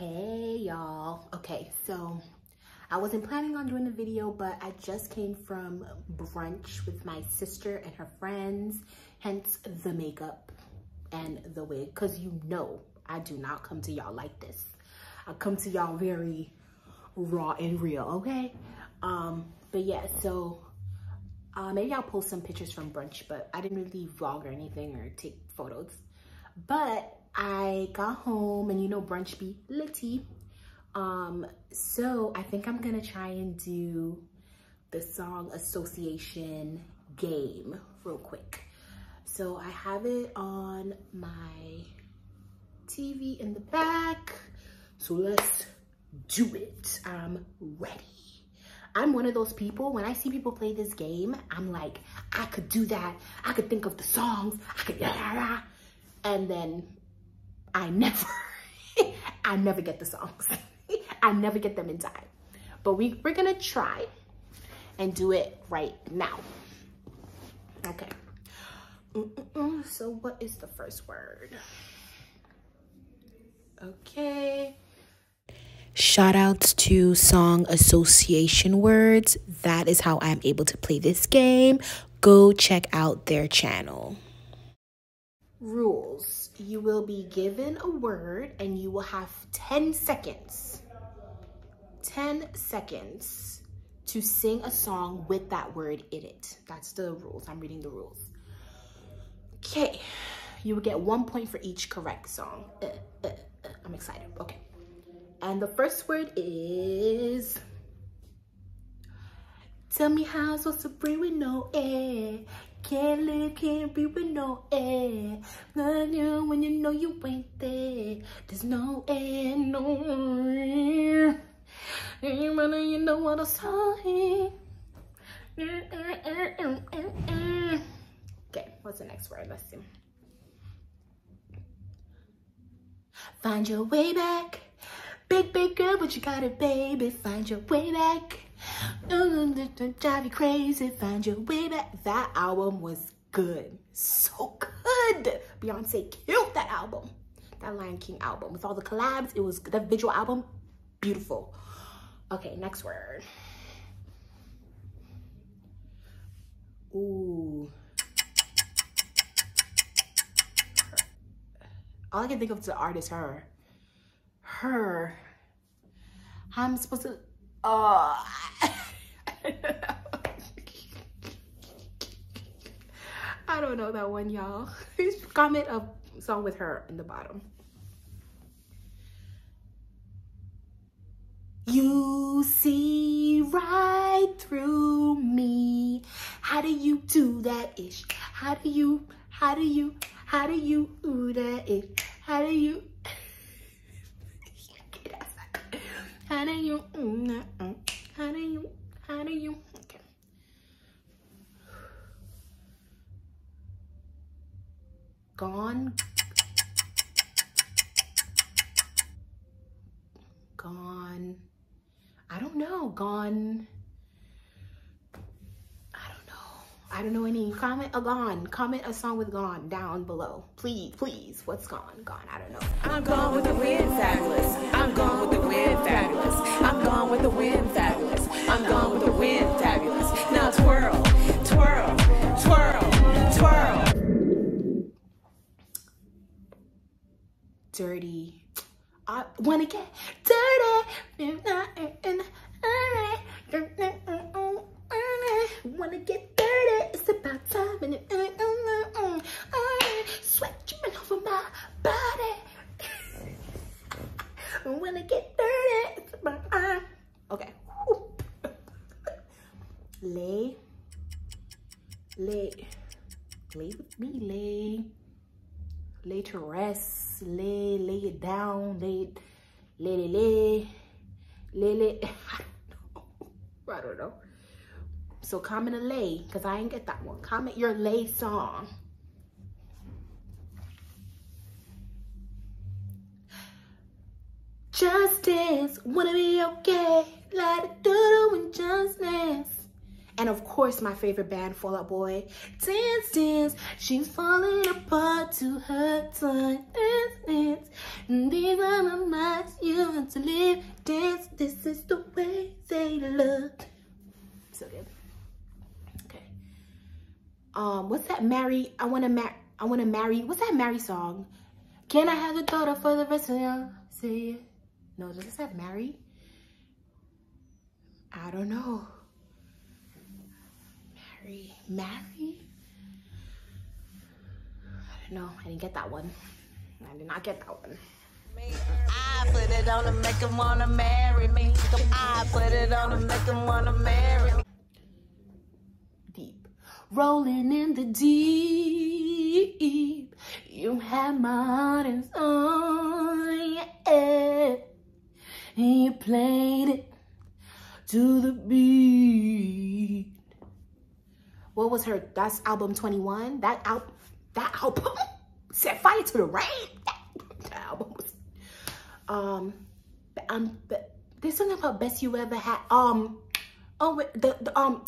Hey y'all. Okay, so I wasn't planning on doing a video, but I just came from brunch with my sister and her friends, hence the makeup and the wig, because you know I do not come to y'all like this. I come to y'all very raw and real, okay? Um, but yeah, so uh, maybe I'll post some pictures from brunch, but I didn't really vlog or anything or take photos. But I got home and you know brunch be litty. Um, so I think I'm gonna try and do the song association game real quick. So I have it on my TV in the back. So let's do it. I'm ready. I'm one of those people, when I see people play this game, I'm like, I could do that. I could think of the songs. I could, yeah, and then I never, I never get the songs. I never get them in time. But we, we're gonna try and do it right now. Okay. Mm -mm. So what is the first word? Okay. Shout outs to song association words. That is how I'm able to play this game. Go check out their channel. Rules. You will be given a word and you will have 10 seconds. 10 seconds to sing a song with that word in it. That's the rules. I'm reading the rules. Okay. You will get one point for each correct song. Uh, uh, uh. I'm excited. Okay. And the first word is Tell me how I'm supposed to breathe with no air. Can't live, can't breathe with no air. Love you when you know you ain't there. There's no air, no air. Anybody you know what I'm saying? Okay, what's the next word? Let's see. Find your way back. Big, big girl, but you got it, baby. Find your way back. Drive you crazy, find your way back. That album was good. So good. Beyonce killed that album. That Lion King album. With all the collabs, it was that visual album, beautiful. Okay, next word. Ooh. All I can think of is the artist, her. Her. I'm supposed to, uh, I don't know that one, y'all. Comment a song with her in the bottom. You see right through me. How do you do that ish? How do you, how do you, how do you do that ish? How do you, how do you, how do you, how do you, okay. Gone. Gone. I don't know. Gone. I don't know. I don't know any. Comment a gone. Comment a song with gone down below. Please, please. What's gone? Gone. I don't know. I'm gone with the wind, fabulous. I'm gone with the wind, fabulous. I'm gone with the wind, fabulous. I'm gone with the wind, fabulous. Now twirl, dirty. I wanna get dirty. Wanna get dirty. It's about time. And sweat dripping over my body. Wanna get dirty. It's about time. Okay. Lay. Lay. Lay with me, lay lay to rest, lay, lay it down, lay, lay, lay, lay, lay, lay. I don't know. So comment a lay, because I ain't get that one. Comment your lay song. Justice, wanna be okay. Let it do and just dance. And of course, my favorite band, Fall Out Boy. Dance, dance, she's falling apart to her time. Dance, dance, these are the nights you have to live. Dance, this is the way they look. So good. Okay. Um, what's that? Marry, I wanna marry, I wanna marry, what's that Mary song? Can I have a daughter for the rest of? Say it. No, does it have marry? I don't know. Marry, marry? I don't know. I didn't get that one. I did not get that one. I put it on to make him wanna marry me. I put it on to make him wanna marry me. Deep. Rolling in the deep. You have my was her? That's album 21. That album, that album set fire to the rain. That, that album was, um, um, but there's something about best you ever had. Um, oh, wait, the, the um,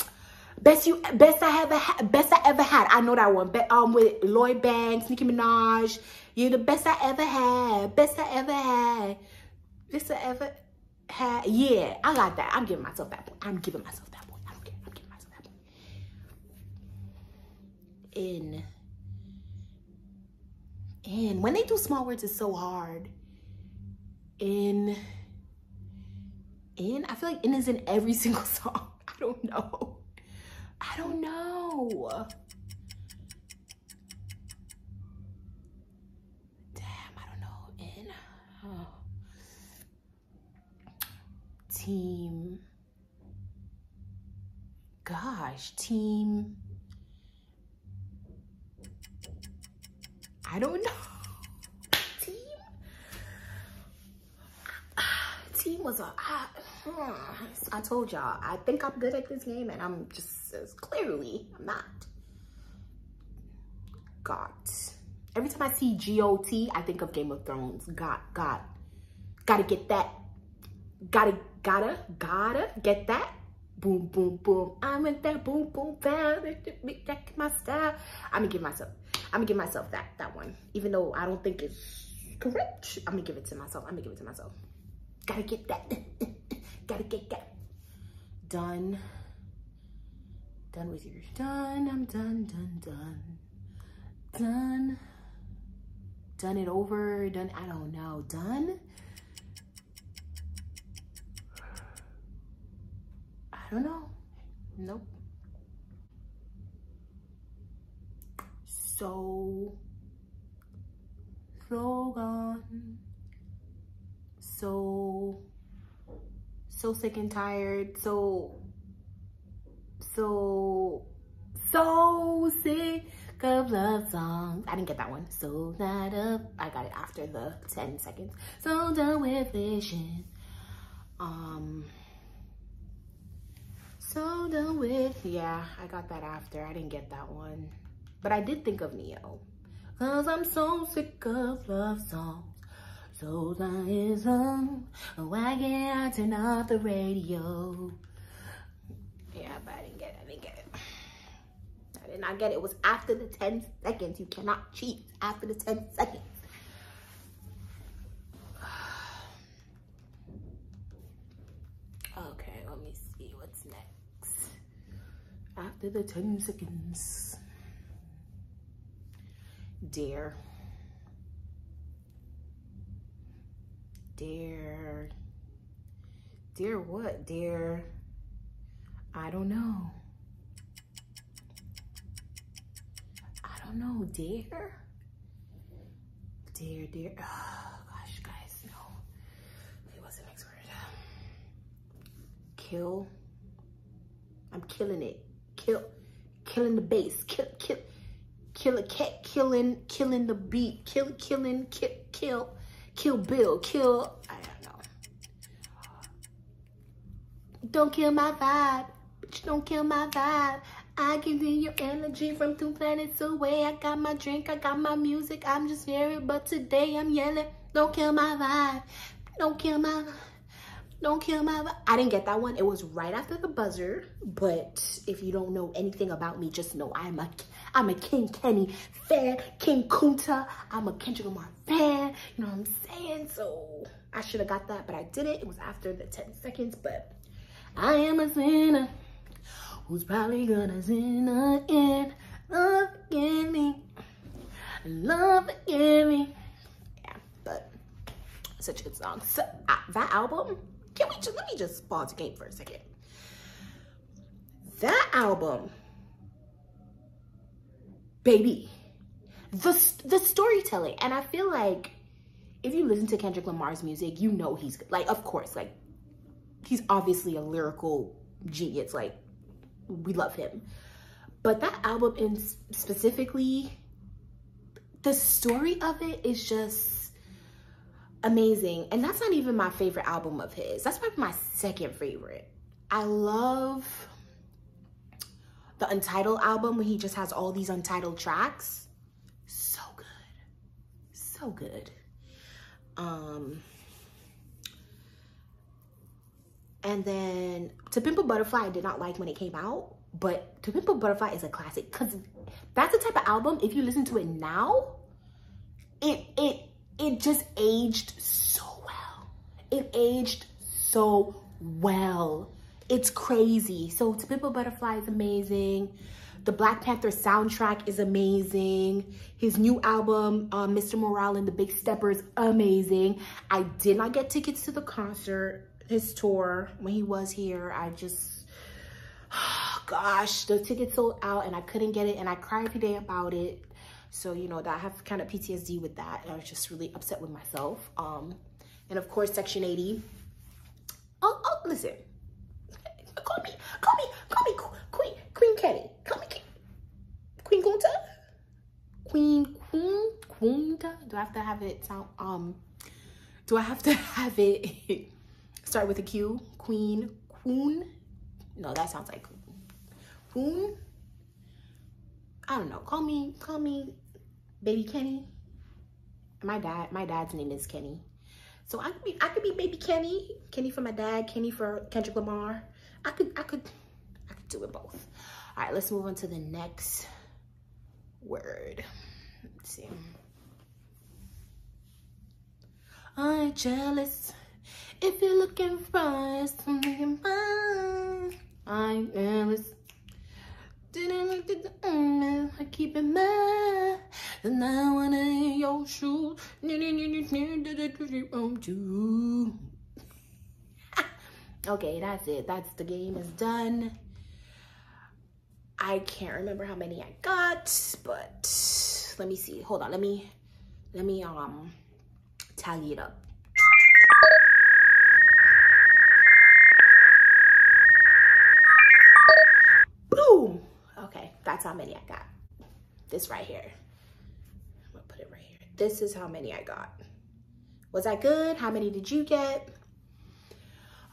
best you, best I ever had, best I ever had. I know that one. But um, with Lloyd Banks, Nicki Minaj. You're the best I ever had. Best I ever had. Best I ever had. Yeah, I got that. I'm giving myself that. I'm giving myself that point. I don't care. I'm giving myself that point. In. In. When they do small words, it's so hard. In. In. I feel like in is in every single song. I don't know. I don't know. Damn, I don't know. In. Oh. Team. Gosh, team. I don't know. Team. Team was a. I, I told y'all, I think I'm good at this game, and I'm just clearly I'm not. Got. Every time I see G-O-T, I think of Game of Thrones. Got, got. Gotta get that. Gotta, gotta, gotta get that. Boom, boom, boom. I'm in that boom, boom, bam. That's my style. I'm gonna give myself, I'm gonna give myself that, that one. Even though I don't think it's correct, I'm gonna give it to myself. I'm gonna give it to myself. Gotta get that. Gotta get that. Done. Done with your done. I'm done, done, done. Done. Done it over. Done. I don't know. Done. I don't know. Nope. So. So gone. So so sick and tired, so, so, so sick of love songs. I didn't get that one. So that up, I got it after the 10 seconds. So done with vision Um, so done with, yeah, I got that after. I didn't get that one. But I did think of Ne-Yo. Cause I'm so sick of love songs. So um, why can't I turn off the radio? Yeah, but I didn't get it. I didn't get it. I did not get it. It was after the 10 seconds. You cannot cheat after the 10 seconds. Okay, let me see what's next. After the 10 seconds. Dear. Dear. Dear what? Dear. I don't know. I don't know. Dear? Dear, dear. Oh, gosh, guys, no. It was the next word. Kill. I'm killing it. Kill. Killing the bass. Kill. Kill. Kill a cat. Killing. Killing the beat. Kill. Killing. Kill. Kill. Kill Bill, kill, I don't know. Don't kill my vibe, bitch, don't kill my vibe. I give you your energy from two planets away. I got my drink, I got my music, I'm just very, but today I'm yelling. Don't kill my vibe, don't kill my, don't kill my I didn't get that one. It was right after the buzzer. But if you don't know anything about me, just know I'm a I'm a King Kenny fan, King Kunta. I'm a Kendrick Lamar fan. You know what I'm saying? So I should have got that, but I didn't. It was after the 10 seconds, but I am a sinner who's probably gonna sin again. Love forgive me. Love forgive me. Yeah, but such a good song. So uh, that album, can we just let me just pause the game for a second. That album, baby, the the storytelling, and I feel like if you listen to Kendrick Lamar's music, you know he's like, of course, like he's obviously a lyrical genius. Like we love him, but that album in specifically, the story of it is just amazing. And that's not even my favorite album of his. That's probably my second favorite. I love the Untitled album when he just has all these untitled tracks. So good. So good. Um, and then To Pimp a Butterfly I did not like when it came out, but To Pimp a Butterfly is a classic because that's the type of album, if you listen to it now, it, it, it just aged so well. It aged so well. It's crazy. So To Pimp Butterfly is amazing. The Black Panther soundtrack is amazing. His new album, uh, Mr. Morale and the Big Steppers, amazing. I did not get tickets to the concert, his tour, when he was here. I just, gosh, the tickets sold out and I couldn't get it and I cry every day about it. So, you know, that I have kind of PTSD with that. And I was just really upset with myself. Um, and of course, Section 80. Oh, oh, listen. Call me, call me, call me Queen, Queen Kenny. Call me Queen Kunta? Queen, Queen, Kunta? Do I have to have it sound, um, do I have to have it start with a Q? Queen, Queen? No, that sounds like Queen. I don't know. Call me, call me Baby Kenny. My dad, my dad's name is Kenny. So I could be, I could be Baby Kenny, Kenny for my dad, Kenny for Kendrick Lamar. I could, I could, I could do it both. All right, let's move on to the next word. Let's see. I'm jealous. If you're looking for something mine, I'm jealous. Didn't look at the mm, I keep it mad. And I wanna in your shoes. Okay, that's it. That's the game is done. I can't remember how many I got, but let me see. Hold on. Let me let me um tally it up. Boom. Okay, that's how many I got. This right here. I'm gonna put it right here. This is how many I got. Was I good? How many did you get?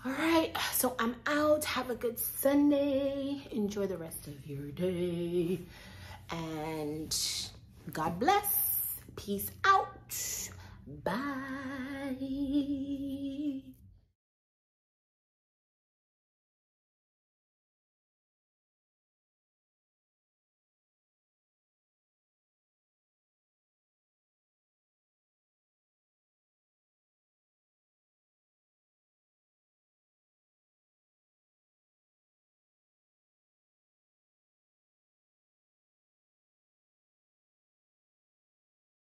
All right, so I'm out. Have a good Sunday. Enjoy the rest of your day. And God bless. Peace out. Bye.